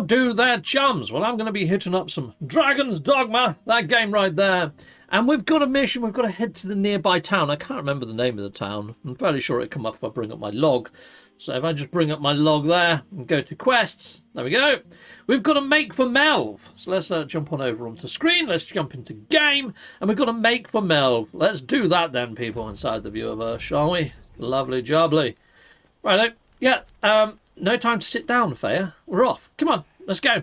Do their chums? Well, I'm going to be hitting up some Dragon's Dogma, that game right there. And we've got a mission. We've got to head to the nearby town. I can't remember the name of the town. I'm fairly sure it'll come up if I bring up my log. So if I just bring up my log there and go to quests, there we go. We've got to make for Melve. So let's uh, jump on over onto screen. Let's jump into game. And we've got to make for Melve. Let's do that then, people, inside the viewerverse, shall we? Lovely jubbly. Right, yeah, um, no time to sit down, Faya. We're off. Come on, let's go.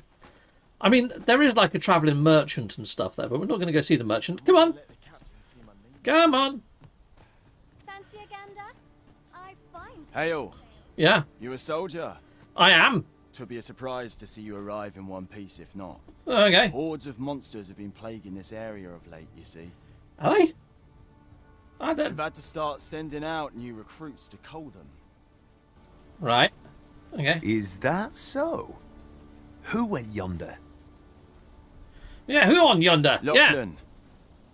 I mean, there is like a travelling merchant and stuff there, but we're not going to go see the merchant. Come on. Come on. Fancy a gander? I find. Hail, Yeah, you a soldier? I am. Twould be a surprise to see you arrive in one piece if not. Okay. Hordes of monsters have been plaguing this area of late, you see. Are they? I We've had to start sending out new recruits to cull them. Right. Okay. Is that so? Who went yonder? Yeah, who on yonder? Yeah. Lachlan.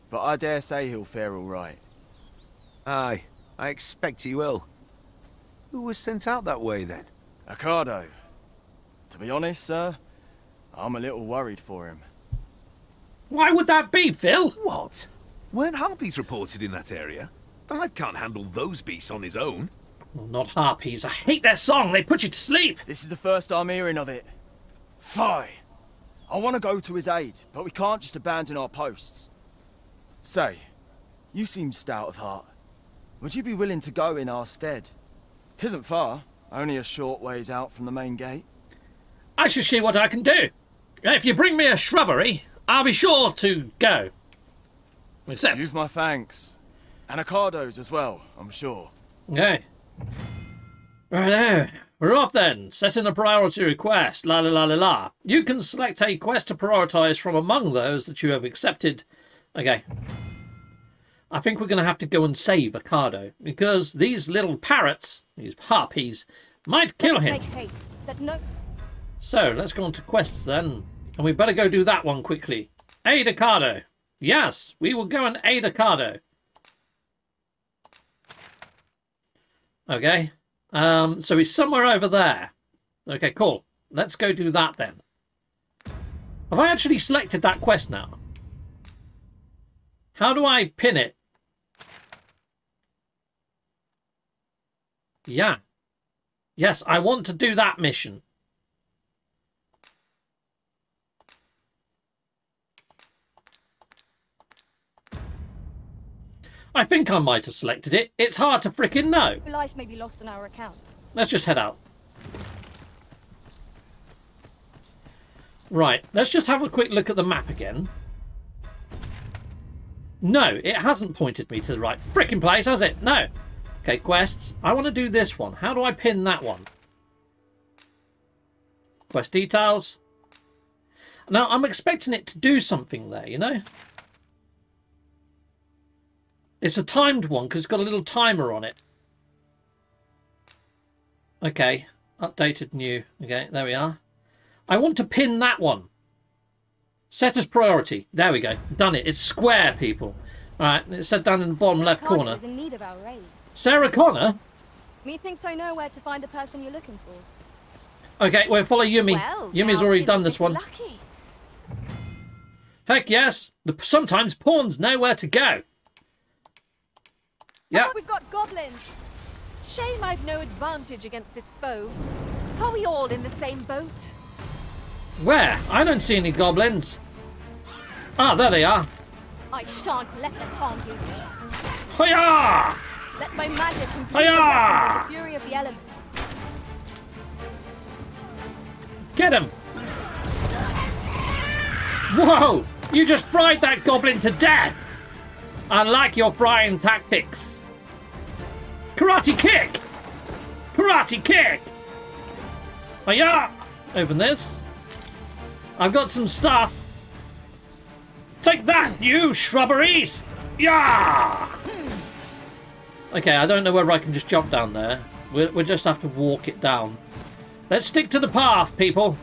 But I dare say he'll fare all right. Aye, I expect he will. Who was sent out that way then? Ocado. To be honest, sir, I'm a little worried for him. Why would that be, Phil? What? Weren't harpies reported in that area? The lad can't handle those beasts on his own. Well, not harpies. I hate their song. They put you to sleep. This is the first I'm hearing of it. Fie! I want to go to his aid, but we can't just abandon our posts. Say, you seem stout of heart. Would you be willing to go in our stead? Tisn't far, only a short ways out from the main gate. I shall see what I can do. If you bring me a shrubbery, I'll be sure to go. Except... You've my thanks. And Ocado's as well, I'm sure. Okay. Righto. We're off then. Setting a priority request. La la la la la. You can select a quest to prioritise from among those that you have accepted. Okay. I think we're going to have to go and save Ocado because these little parrots, these harpies, might kill Let's him. make haste. That no. So let's go on to quests then. And we better go do that one quickly. Aid Ocado. Yes, we will go and aid Ocado. Okay. Um, so he's somewhere over there. Okay, cool. Let's go do that then. Have I actually selected that quest now? How do I pin it? Yeah. Yes, I want to do that mission. I think I might have selected it. It's hard to frickin' know. Life may be lost on our account. Let's just head out. Right, let's just have a quick look at the map again. No, it hasn't pointed me to the right frickin' place, has it? No. Okay, quests. I want to do this one. How do I pin that one? Quest details. Now, I'm expecting it to do something there, you know? It's a timed one because it's got a little timer on it. Okay, updated new. Okay, there we are. I want to pin that one. Set as priority. There we go. Done it. It's square, people. All right, it said down in the bottom Sir left Carter corner. is in need of our aid. Sarah Connor? Methinks I know where to find the person you're looking for. Okay, well, follow Yumi. Well, Yumi's already done this one. Lucky. Heck yes. The, sometimes pawns know where to go. Yeah. Oh, we've got goblins. Shame I've no advantage against this foe. Are we all in the same boat? Where? I don't see any goblins. Ah, there they are. I shan't let them harm you. Hiya! Let my magic Hiya! the fury of the elements. Get him! Whoa! You just fried that goblin to death! I like your frying tactics. Karate kick! Karate kick! Oh, Hiya! Open this. I've got some stuff. Take that, you shrubberies! Yeah! Okay, I don't know whether I can just jump down there. We'll, we'll just have to walk it down. Let's stick to the path, people.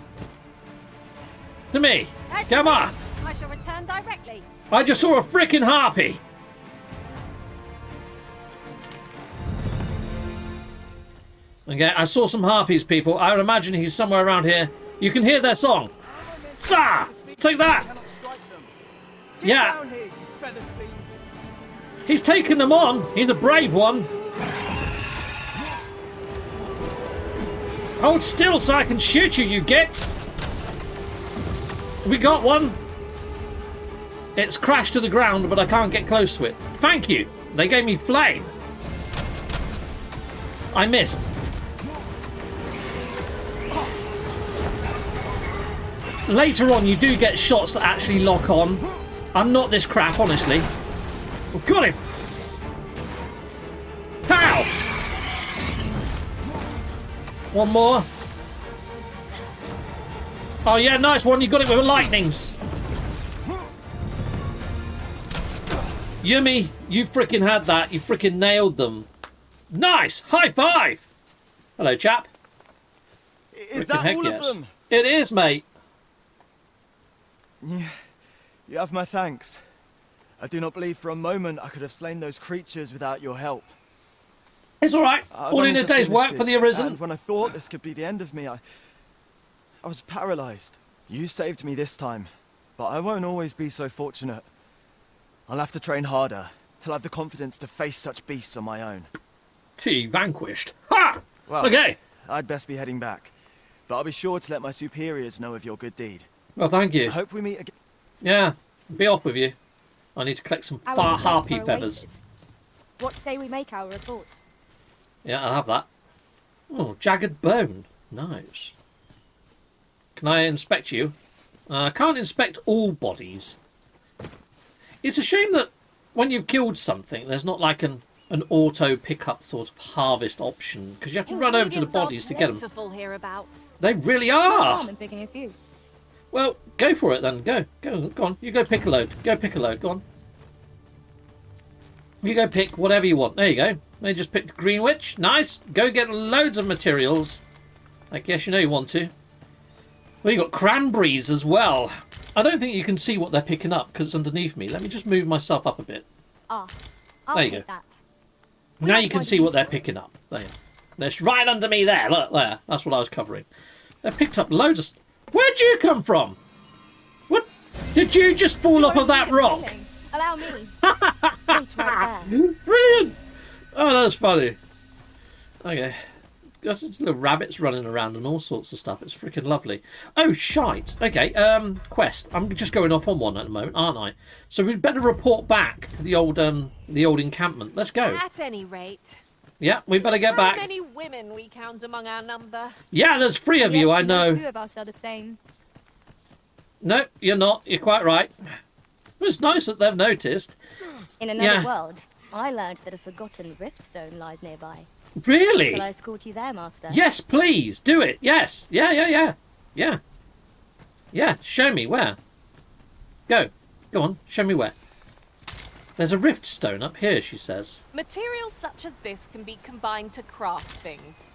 To me. Come on. I shall return directly. I just saw a freaking harpy. Okay, I saw some harpies, people. I would imagine he's somewhere around here. You can hear their song. Sir, take that. Yeah. Down here, you feather fiends. He's taken them on. He's a brave one. Hold still so I can shoot you, you gits. We got one. It's crashed to the ground, but I can't get close to it. Thank you. They gave me flame. I missed. Later on, you do get shots that actually lock on. I'm not this crap, honestly. Oh, got him! Pow! One more. Oh yeah, nice one. You got it with the lightnings. Yumi, you freaking had that. You freaking nailed them. Nice! High five! Hello, chap. Is that all yes. of them? It is, mate. You have my thanks. I do not believe for a moment I could have slain those creatures without your help. It's all right. I've All in a day's work for the Arisen. And when I thought this could be the end of me, I, I was paralyzed. You saved me this time, but I won't always be so fortunate. I'll have to train harder till I have the confidence to face such beasts on my own. T vanquished. Ha! Well, Okay. I'd best be heading back, but I'll be sure to let my superiors know of your good deed. Well, thank I you. hope we meet again. Yeah. Be off with you. I need to collect some Our far harpy feathers. awaited. What say we make our report? Yeah, I'll have that. Oh, jagged bone. Nice. Can I inspect you? Uh, I can't inspect all bodies. It's a shame that when you've killed something, there's not like an an auto pickup sort of harvest option because you have to run over to the bodies to get them. plentiful hereabouts. They really No are. harm Well, go for it then. Go, go, go on. You go pick a load. Go pick a load. Go on. You go pick whatever you want. There you go. They just picked Greenwich. Nice. Go get loads of materials. I guess you know you want to. Well, you got cranberries as well. I don't think you can see what they're picking up because it's underneath me. Let me just move myself up a bit. Ah, I'll There you go. that. now you can see what they're picking up. There. That's right under me there. Look there. That's what I was covering. They picked up loads of. Where'd you come from? What? Did you just fall off of that rock? Allow me. Right. Brilliant! Oh, that's funny. Okay. Got little rabbits running around and all sorts of stuff. It's freaking lovely. Oh, shite. Okay, um, quest. I'm just going off on one at the moment, aren't I? So we'd better report back to the old, um, the old encampment. Let's go. At any rate, Yeah, we better get how back. many women we count among our number? Yeah, there's three of you, Yet I no know. Two of us are the same. No, you're not. You're quite right. It's nice that they've noticed. In another Yeah. world, I learned that a forgotten rift stone lies nearby. Really? Shall I escort you there, Master? Yes, please do it. Yes. Yeah, yeah, yeah. Yeah. Yeah, show me where. Go. Go on, show me where. There's a rift stone up here, she says. Materials such as this can be combined to craft things.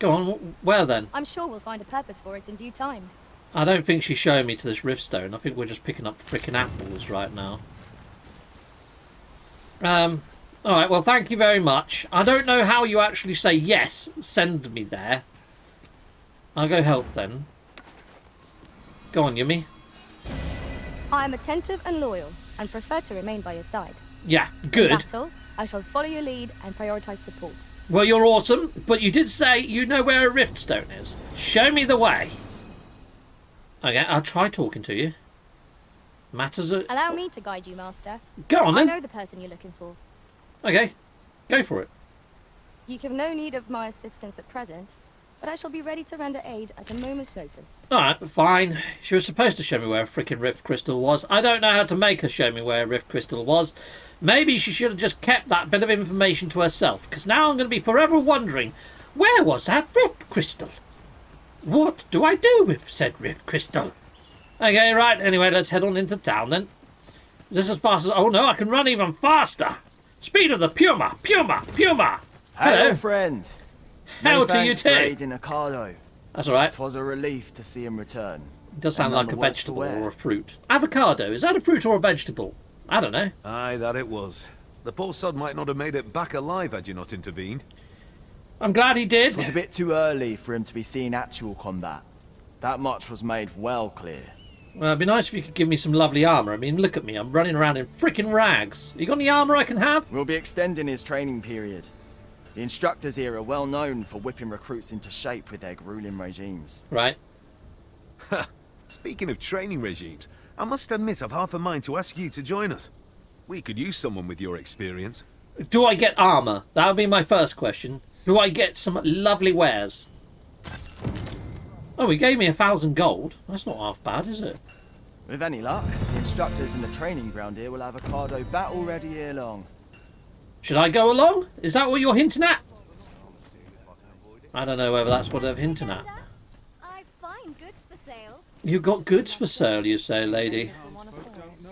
Go on, where then? I'm sure we'll find a purpose for it in due time. I don't think she's showing me to this rift stone. I think we're just picking up frickin' apples right now. Um, alright, well, thank you very much. I don't know how you actually say yes, send me there. I'll go help then. Go on, Yumi. I am attentive and loyal, and prefer to remain by your side. Yeah, In good. battle, I shall follow your lead and prioritize support. Well, you're awesome, but you did say you know where a rift stone is. Show me the way. Okay, I'll try talking to you. Matters are... Allow me to guide you, Master. Go on then. I know the person you're looking for. Okay, go for it. You have no need of my assistance at present, but I shall be ready to render aid at a moment's notice. Alright, fine. She was supposed to show me where a freaking rift crystal was. I don't know how to make her show me where a rift crystal was. Maybe she should have just kept that bit of information to herself, because now I'm going to be forever wondering, where was that rift crystal? What do I do with said rift crystal? Okay, right, anyway, let's head on into town then. Is this as fast as... Oh no, I can run even faster! Speed of the Puma! Puma! Puma! Hello. Hello, friend. Hail Many to you thanks for too! aiding Ocado. That's alright. Twas a relief to see him return. It does sound like a the worse for vegetable or a fruit. Avocado, is that a fruit or a vegetable? I don't know. Aye, that it was. The poor sod might not have made it back alive had you not intervened. I'm glad he did. It was a bit too early for him to be seeing actual combat. That much was made well clear. Well, it'd be nice if you could give me some lovely armour. I mean, look at me. I'm running around in freaking rags. You got any armour I can have? We'll be extending his training period. The instructors here are well known for whipping recruits into shape with their grueling regimes. Right. Speaking of training regimes, I must admit I've half a mind to ask you to join us. We could use someone with your experience. Do I get armour? That would be my first question. Do I get some lovely wares? Oh, he gave me a thousand gold. That's not half bad, is it? With any luck, the instructors in the training ground here will have a Cardo battle ready here long. Should I go along? Is that what you're hinting at? I don't know whether that's what they're hinting at. I find goods for sale. You got goods for sale, you say, lady.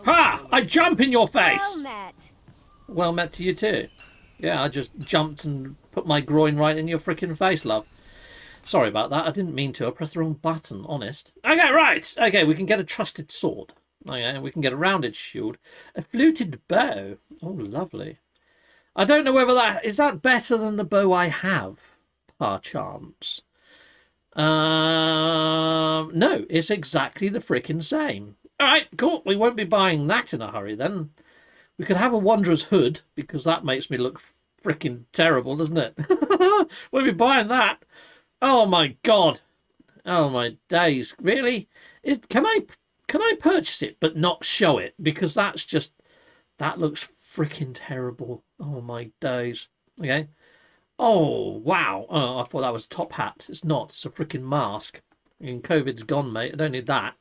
Ha! I jump in your face! Well met. Well met to you too. Yeah, I just jumped and put my groin right in your freaking face, love. Sorry about that. I didn't mean to. I pressed the wrong button, honest. Okay, right. Okay, we can get a trusted sword. Okay, we can get a rounded shield. A fluted bow. Oh, lovely. I don't know whether that... Is that better than the bow I have? Par chance. Um, no, it's exactly the frickin' same. All right, cool. We won't be buying that in a hurry then. We could have a Wanderer's hood because that makes me look freaking terrible, doesn't it? we'll be buying that. Oh my god. Oh my days. Really? Is, can I can I purchase it but not show it? Because that's just that looks freaking terrible. Oh my days. Okay. Oh wow. Oh, I thought that was top hat. It's not. It's a freaking mask. And COVID's gone, mate. I don't need that.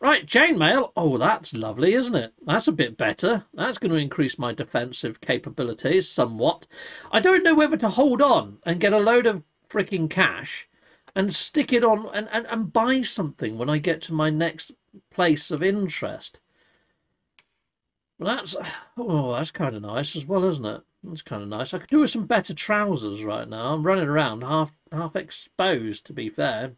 Right, chainmail. Oh, that's lovely, isn't it? That's a bit better. That's going to increase my defensive capabilities somewhat. I don't know whether to hold on and get a load of freaking cash and stick it on and, and, and buy something when I get to my next place of interest. Well, that's oh, that's kind of nice as well, isn't it? That's kind of nice. I could do with some better trousers right now. I'm running around half half exposed, to be fair.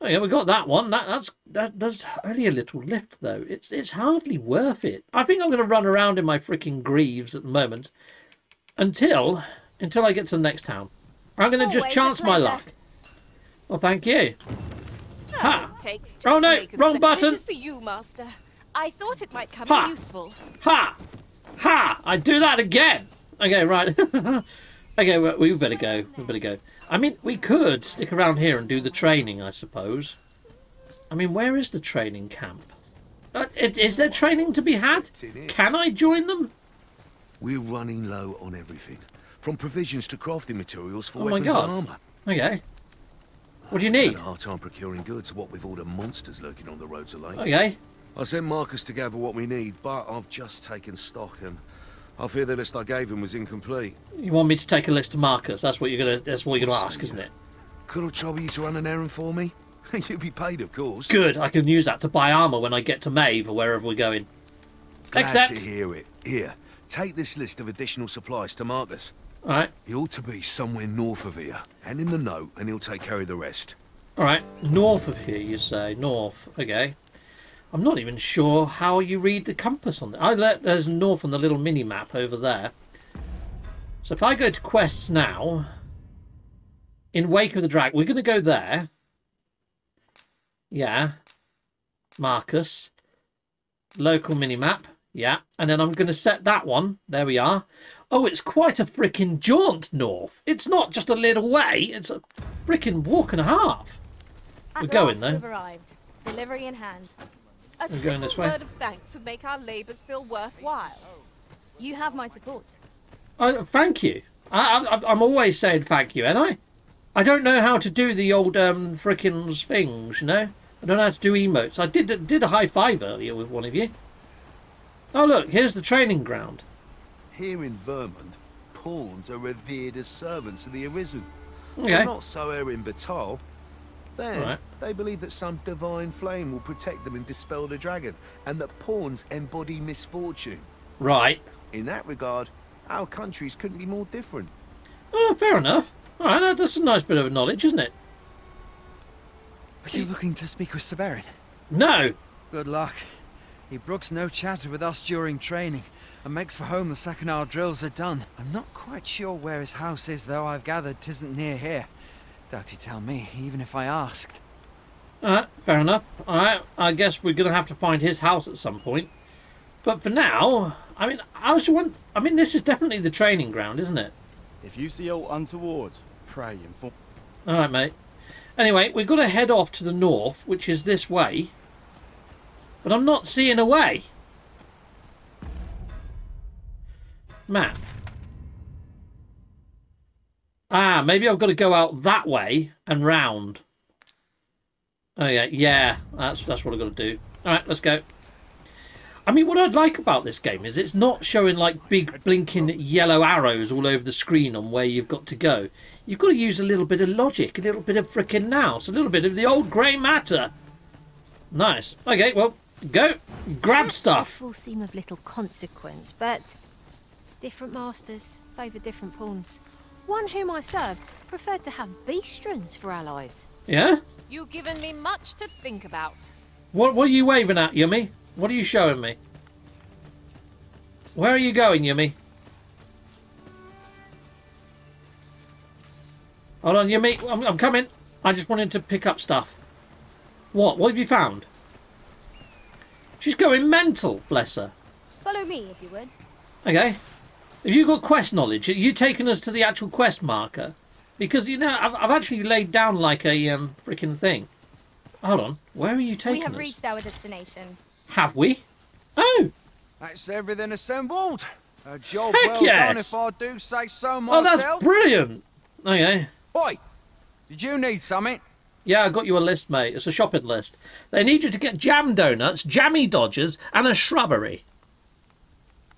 Oh yeah, we got that one. That that's that does only a little lift though. It's it's hardly worth it. I think I'm going to run around in my freaking greaves at the moment until until I get to the next town. I'm going to just chance my luck. Well, thank you. Oh, ha! Takes Oh, no, to make a wrong button. This is for you, Master. I thought it might come Ha. in useful. Ha! Ha! I do that again. Okay, right. okay, well, we better go. We better go. I mean, we could stick around here and do the training, I suppose. I mean, where is the training camp? Uh, is there training to be had? Can I join them? We're running low on everything, from provisions to crafting materials for Oh my weapons God. and armour. Okay. What do you need? Had need? a hard time procuring goods, what with all the monsters lurking on the roads of late. Okay. I sent Marcus to gather what we need, but I've just taken stock and I fear the list I gave him was incomplete. You want me to take a list to Marcus? That's what you're gonna. That's what you're gonna ask, isn't it? Could I trouble you to run an errand for me? You'll be paid, of course. Good. I can use that to buy armor when I get to Maeve or wherever we're going. Glad Accept. to hear it. Here, take this list of additional supplies to Marcus. All right. He ought to be somewhere north of here. Hand him the note and he'll take care of the rest. All right, north of here, you say north. Okay, I'm not even sure how you read the compass on there. I let there's north on the little mini map over there. So if I go to quests now, in Wake of the Drag, we're going to go there. Yeah, Marcus, local mini map. Yeah, and then I'm going to set that one. There we are. Oh, it's quite a freaking jaunt north. It's not just a little way. It's a freaking walk and a half. At We're going, though. arrived. Delivery in hand. A We're going this way. word of thanks would make our labours feel worthwhile. You have my support. Oh, thank you. I, I, I'm always saying thank you, ain't I? I don't know how to do the old um frickin' things, you know. I don't know how to do emotes. I did did a high five earlier with one of you. Oh look, here's the training ground. Here in Vermund, pawns are revered as servants of the Arisen. Okay. But not so here in Battahl. There, Right. they believe that some divine flame will protect them and dispel the dragon, and that pawns embody misfortune. Right. In that regard, our countries couldn't be more different. Oh, fair enough. All right, that's a nice bit of knowledge, isn't it? Are you looking to speak with Severin? No. Good luck. He brooks no chatter with us during training, and makes for home the second our drills are done. I'm not quite sure where his house is, though I've gathered tisn't near here. Doubt he'd tell me, even if I asked. Alright, fair enough. Alright, I guess we're going to have to find his house at some point. But for now, I mean, I was one. I mean, this is definitely the training ground, isn't it? If you see aught untoward, pray and for. Alright, mate. Anyway, we've got to head off to the north, which is this way. But I'm not seeing a way. Map. Ah, maybe I've got to go out that way and round. Oh yeah, yeah, that's that's what I've got to do. All right, let's go. I mean, what I'd like about this game is it's not showing like big blinking yellow arrows all over the screen on where you've got to go. You've got to use a little bit of logic, a little bit of frickin' nous, a little bit of the old grey matter. Nice. Okay, well, go. Grab Perhaps stuff. This will seem of little consequence, but different masters favour different pawns. One whom I served preferred to have beastren for allies. Yeah? You've given me much to think about. What, what are you waving at, Yummy? What are you showing me? Where are you going, Yummy? Hold on, Yummy. I'm, I'm coming. I just wanted to pick up stuff. What? What have you found? She's going mental, bless her. Follow me, if you would. Okay. Have you got quest knowledge? Are you taking us to the actual quest marker? Because, you know, I've, I've actually laid down like a um, freaking thing. Hold on. Where are you taking us? we have us? reached our destination. Have we? Oh! That's everything assembled. A job Heck well done if I do say so myself. Oh, that's brilliant! Okay. Oi, did you need something? Yeah, I got you a list, mate. It's a shopping list. They need you to get jam donuts, jammy dodgers, and a shrubbery.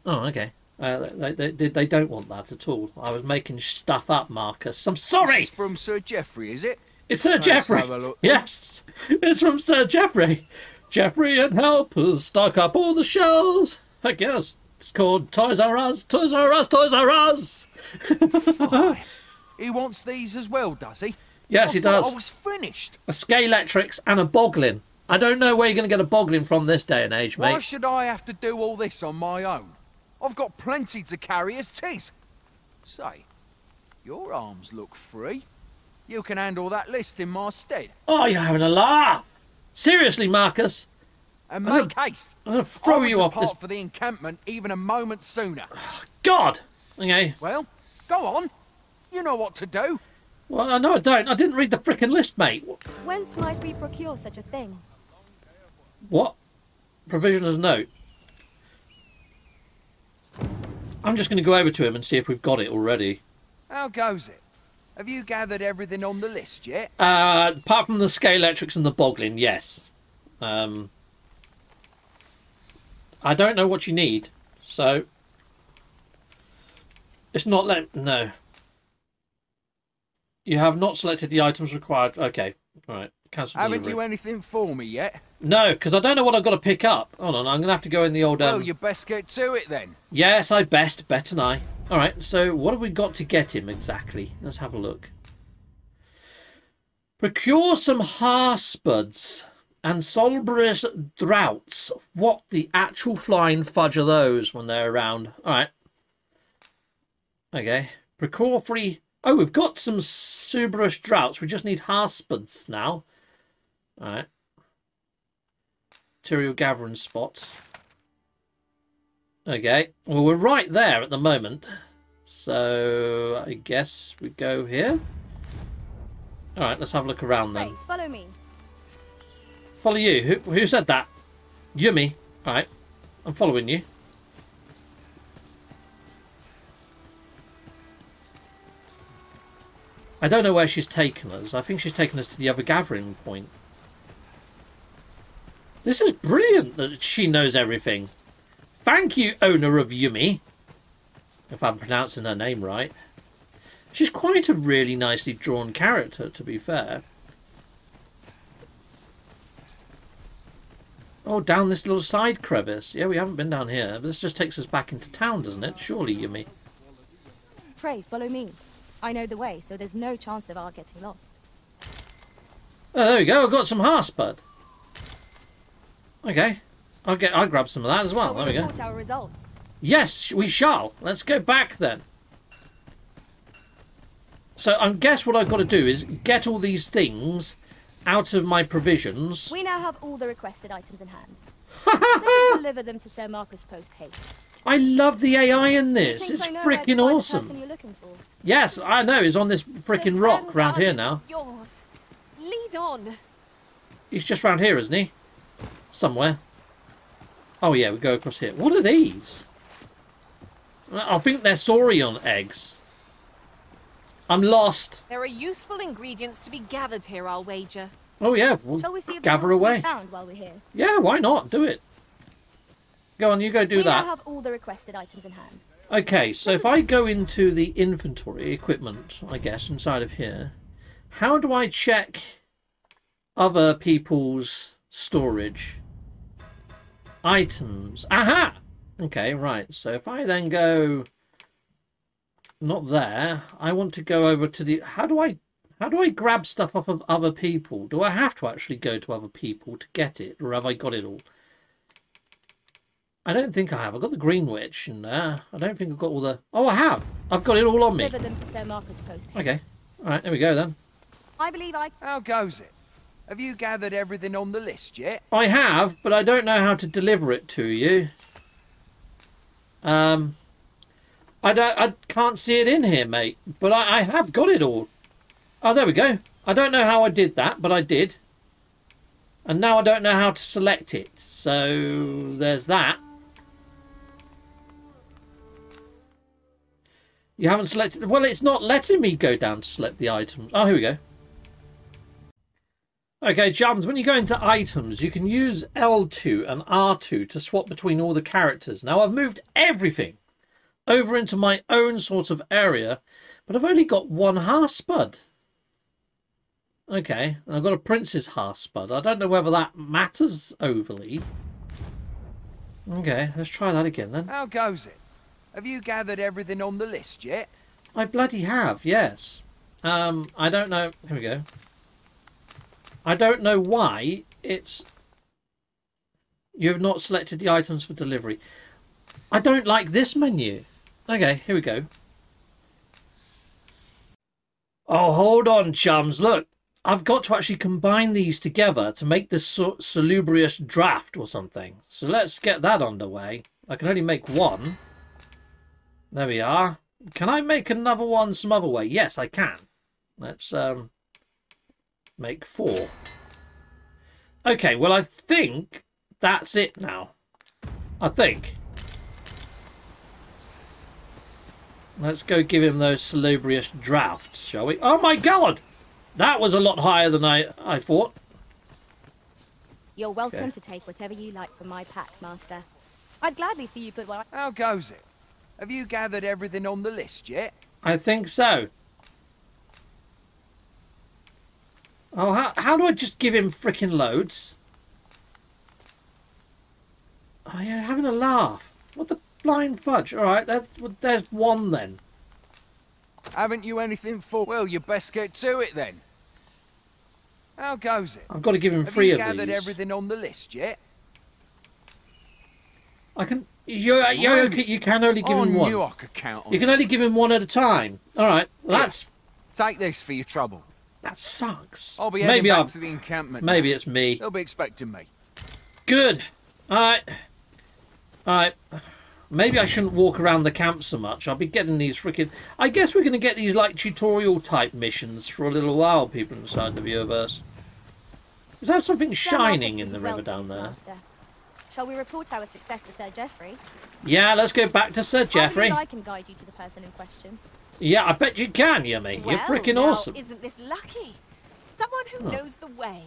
Oh, okay. Uh, they, they, they, don't want that at all. I was making stuff up, Marcus. I'm This sorry! is from Sir Geoffrey, is it? It's Sir Let's Geoffrey. have a look. Yes, it's from Sir Geoffrey. Geoffrey and helpers stock up all the shelves. I guess it's called Toys R Us, Toys R Us, Toys R Us. He wants these as well, does he? Yes, I he does. I was finished. A Scalextrics and a Boglin. I don't know where you're going to get a Boglin from this day and age, mate. Why should I have to do all this on my own? I've got plenty to carry as tis. Say, your arms look free. You can handle that list in my stead. Oh, you're having a laugh. Seriously, Marcus. And I'm make haste. I'm going to throw you off depart this. for the encampment even a moment sooner. God. Okay. Well, go on. You know what to do. Well, I know I don't. I didn't read the frickin' list, mate. Whence might we procure such a thing? What? Provisioner's note. I'm just going to go over to him and see if we've got it already. How goes it? Have you gathered everything on the list yet? Uh, apart from the Scalextrics and the Boglin, yes. Um, I don't know what you need, so it's not let. No, you have not selected the items required. Okay, all right. Cancel Haven't delivery. you anything for me yet? No, because I don't know what I've got to pick up. Hold on, I'm gonna have to go in the old. Um... Well, you best get to it then. Yes, I best. Better I. All right. So, what have we got to get him exactly? Let's have a look. Procure some harspuds and solberous droughts. What the actual flying fudge are those when they're around? All right. Okay. Procure free. Oh, we've got some salubrious droughts. We just need harspuds now. All right. Material gathering spot. Okay. Well, we're right there at the moment. So I guess we go here. All right, let's have a look around then. follow me. Follow you. Who, who said that? Yumi. All right. I'm following you. I don't know where she's taken us. I think she's taken us to the other gathering point. This is brilliant that she knows everything. Thank you, owner of Yumi. If I'm pronouncing her name right. She's quite a really nicely drawn character, to be fair. Oh, down this little side crevice. Yeah, we haven't been down here. But this just takes us back into town, doesn't it? Surely, Yumi. Pray, follow me. I know the way, so there's no chance of our getting lost. Oh, there we go. I've got some harspud. Okay. I'll get. I'll grab some of that as well. There we go. our results? Yes, we shall. Let's go back then. So I guess what I've got to do is get all these things out of my provisions. We now have all the requested items in hand. Let us deliver them to Sir Marcus post haste. I love the AI in this. It's I know where to freaking awesome. person you're looking for. Yes, I know. He's on this freaking rock round here now. Yours. Lead on. He's just round here, isn't he? Somewhere. Oh yeah, we go across here. What are these? I think they're saurian eggs. I'm lost. There are useful ingredients to be gathered here, I'll wager. Oh yeah, we'll Shall we see gather away. found while we're here? Yeah, why not? Do it. Go on, you go do we that. now have all the requested items in hand. Okay, so if I go into the inventory equipment, I guess, inside of here, how do I check other people's storage? Items. Aha! Okay, right. So if I then go not there, I want to go over to the how do I how do I grab stuff off of other people? Do I have to actually go to other people to get it, or have I got it all? I don't think I have. I've got the Green Witch in there. I don't think I've got all the... Oh, I have. I've got it all on me. Deliver them to Sir Marcus post. Okay. All right, there we go then. I believe I How goes it? Have you gathered everything on the list yet? I have, but I don't know how to deliver it to you. Um, I don't. I can't see it in here, mate. But I, I have got it all. Oh, there we go. I don't know how I did that, but I did. And now I don't know how to select it. So there's that. You haven't selected. Well, it's not letting me go down to select the items. Oh, here we go. Okay, Jams, when you go into items, you can use L2 and R2 to swap between all the characters. Now, I've moved everything over into my own sort of area, but I've only got one Harspud. Okay, I've got a Prince's Harspud. I don't know whether that matters overly. Okay, let's try that again then. How goes it? Have you gathered everything on the list yet? I bloody have, yes. Um, I don't know. Here we go. I don't know why it's. You have not selected the items for delivery. I don't like this menu. Okay, here we go. Oh, hold on, chums. Look, I've got to actually combine these together to make this salubrious draft or something. So let's get that underway. I can only make one. There we are. Can I make another one some other way? Yes, I can. Let's um make four. Okay, well I think that's it now. I think. Let's go give him those salubrious drafts, shall we? Oh my god! That was a lot higher than I, I thought. You're welcome Okay. to take whatever you like from my pack, Master. I'd gladly see you put one. How goes it? Have you gathered everything on the list yet? I think so. Oh, how, how do I just give him freaking loads? Oh, you're having a laugh. What the blind fudge? All right, that, there's one then. Haven't you anything for? Well, you best get to it then. How goes it? I've got to give him Have three you gathered everything on the list yet? I can. You uh, you Really? you can only give him one. knew I could count on You can only give him one at a time. All right, well, Here. that's Take this for your trouble. That sucks. I'll be heading maybe back I'll, to the encampment. maybe now. it's me. They'll be expecting me. Good. Alright. Alright. Maybe I shouldn't walk around the camp so much. I'll be getting these freaking... I guess we're going to get these, like, tutorial type missions for a little while, people inside the viewerverse. Is that something Sir shining in the river down pleased, there? Master. Shall we report our success to Sir Geoffrey? Yeah, let's go back to Sir I Geoffrey. believe I can guide you to the person in question. Yeah, I bet you can, Yummy. You're freaking now, awesome. Isn't this lucky? Someone who Oh. knows the way.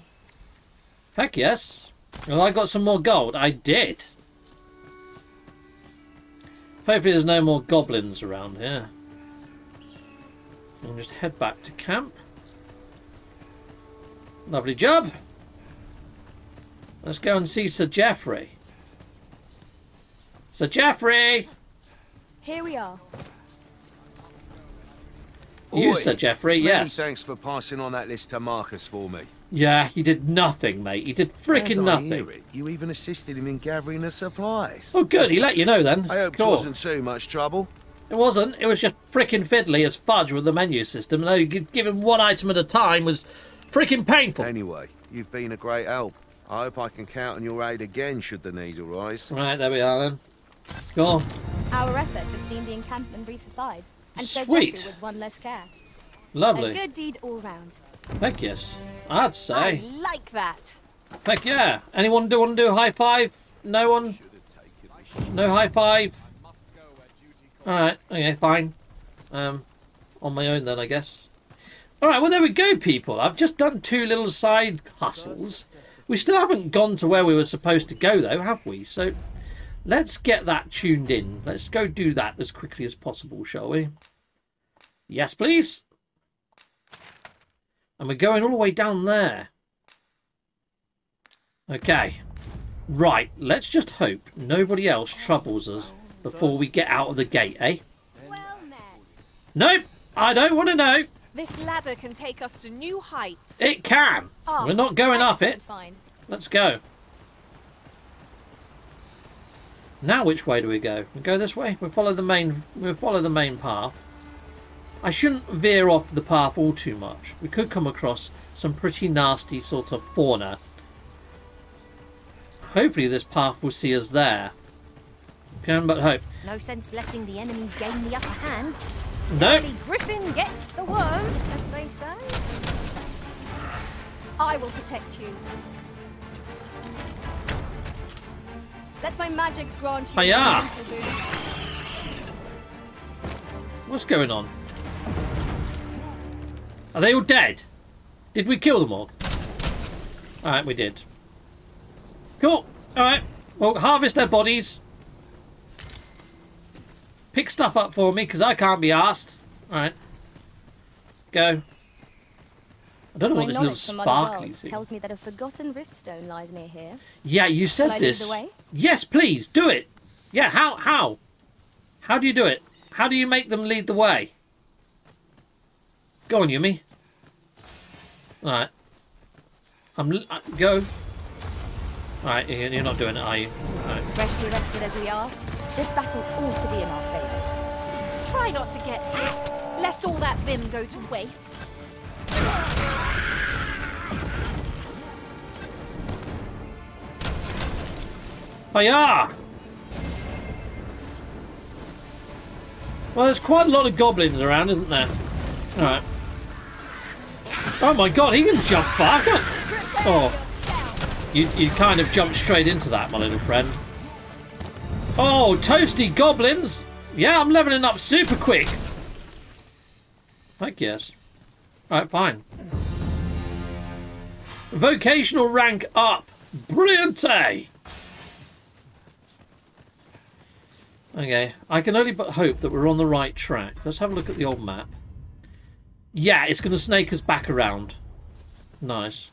Heck yes. Well, I got some more gold. I did. Hopefully there's no more goblins around here. I'll just head back to camp. Lovely job. Let's go and see Sir Geoffrey. Sir Geoffrey! Here we are. You, Oi, Sir Geoffrey, Many yes. thanks for passing on that list to Marcus for me. Yeah, he did nothing, mate. He did As freaking nothing. hear it, you even assisted him in gathering the supplies. Oh, good. He let you know then. I hope cool. it wasn't too much trouble. It wasn't. It was just freaking fiddly as fudge with the menu system. And only gi- giving one item at a time was freaking painful. Anyway, you've been a great help. I hope I can count on your aid again should the need arise. Right, there we are then. Go on. Our efforts have seen the encampment resupplied, and Sweet. Geoffrey with one less care. A Lovely. good deed all round. Heck yes. I'd say. I like that. Heck yeah. Anyone do want to do a high five? No one? No high five? Alright, okay, fine. Um, on my own then, I guess. Alright, well there we go, people. I've just done two little side hustles. We still haven't gone to where we were supposed to go, though, have we? So, let's get that tuned in. Let's go do that as quickly as possible, shall we? Yes, please. And we're going all the way down there. Okay. Right, let's just hope nobody else troubles us before we get out of the gate, eh? Well. Nope, I don't want to know. This ladder can take us to new heights. It can. Ah, We're not going up it. Find. Let's go. Now which way do we go? We go this way. We follow the main. We follow the main path. I shouldn't veer off the path all too much. We could come across some pretty nasty sort of fauna. Hopefully this path will see us there. Can but hope. No sense letting the enemy gain the upper hand. Nope. Early Griffin gets the worm, as they say. I will protect you. Let my magics grant you Hiya. What's going on? Are they all dead? Did we kill them all? Alright, we did. Cool. Alright. Well, harvest their bodies. Pick stuff up for me, because I can't be asked. Alright. Go. I don't know My what this little knowledge from other sparkly thing tells me that a forgotten riftstone lies near here. Yeah, you said Shall this. the way? Yes, please, do it. Yeah, how? How? How do you do it? How do you make them lead the way? Go on, Yumi. Alright. I'm... l- uh, Go. Alright, you- you're not doing it, are you? Alright. Freshly rested as we are, this battle ought to be in our favour. Try not to get hit, lest all that vim go to waste. Hiya! Well, there's quite a lot of goblins around, isn't there? Alright. Oh my god, he can jump far. Oh. You, you kind of jumped straight into that, my little friend. Oh, toasty goblins! Yeah, I'm leveling up super quick. Heck yes. Alright, fine. Vocational rank up. Brilliant, eh? Okay, I can only but hope that we're on the right track. Let's have a look at the old map. Yeah, it's going to snake us back around. Nice.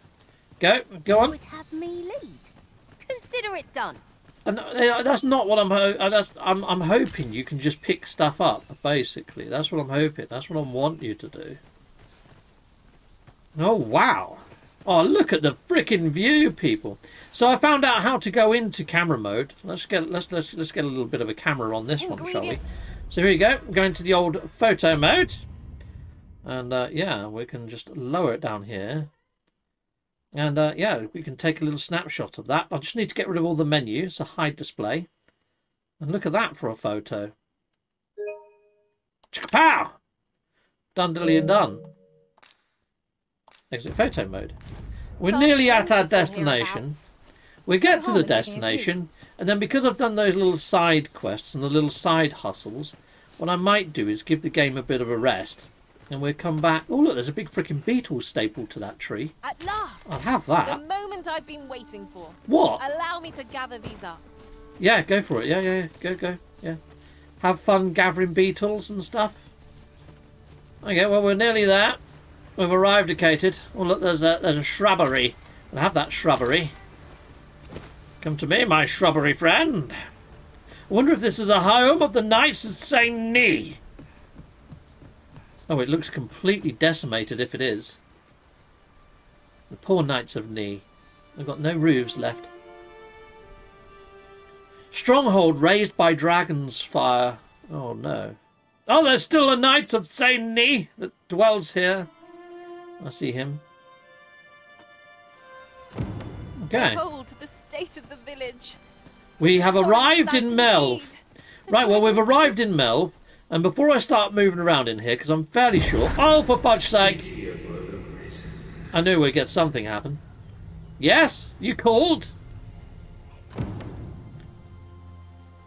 Go, go on. Would have me lead. Consider it done. And uh, that's not what I'm. Uh, that's I'm. I'm hoping you can just pick stuff up. Basically, that's what I'm hoping. That's what I want you to do. Oh wow! Oh look at the freaking view, people. So I found out how to go into camera mode. Let's get let's let's let's get a little bit of a camera on this one, shall we? So here we go. Go into the old photo mode, and uh, yeah, we can just lower it down here. And uh, yeah, we can take a little snapshot of that. I just need to get rid of all the menus, so hide display. And look at that for a photo. Chicka-pow! Done, dilly, and done. Exit photo mode. We're So nearly at our destination. We get to the looking at you. destination, and then because I've done those little side quests and the little side hustles, what I might do is give the game a bit of a rest. And we'll come back. Oh, look, there's a big freaking beetle stapled to that tree. At last! I'll have that. The moment I've been waiting for. What? Allow me to gather these up. Yeah, go for it. Yeah, yeah, yeah. Go, go. Yeah. Have fun gathering beetles and stuff. Okay, well, we're nearly there. We've arrived at Cated. Oh, look, there's a, there's a shrubbery. I'll have that shrubbery. Come to me, my shrubbery friend. I wonder if this is the home of the Knights of St. Nee. Oh, it looks completely decimated if it is. The poor Knights of Nee. They've got no roofs left. Stronghold raised by dragon's fire. Oh no. Oh, there's still a knight of Saint Nee that dwells here. I see him. Okay. Behold the state of the village. We have arrived in. The Right, well, we've arrived in Melve. And before I start moving around in here, because I'm fairly sure... Oh, for fudge sake! I knew we'd get something happen. Yes? You called?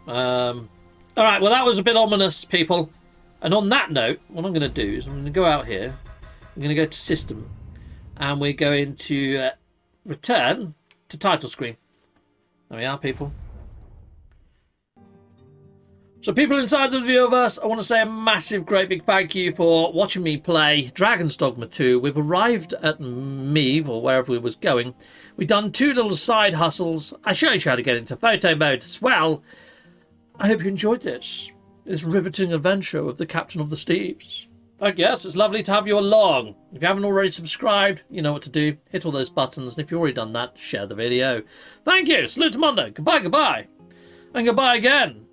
Um... Alright, well, that was a bit ominous, people. And on that note, what I'm going to do is I'm going to go out here. I'm going to go to System. And we're going to uh, return to title screen. There we are, people. So, people inside the Viewerverse, I want to say a massive, great big thank you for watching me play Dragon's Dogma 2. We've arrived at Melve, or wherever we was going. We've done two little side hustles. I showed you how to get into photo mode as well. I hope you enjoyed this. This riveting adventure of the Captain of the Steves. But yes, it's lovely to have you along. If you haven't already subscribed, you know what to do. Hit all those buttons, and if you've already done that, share the video. Thank you. Salute to Mondo. Goodbye, goodbye. And goodbye again.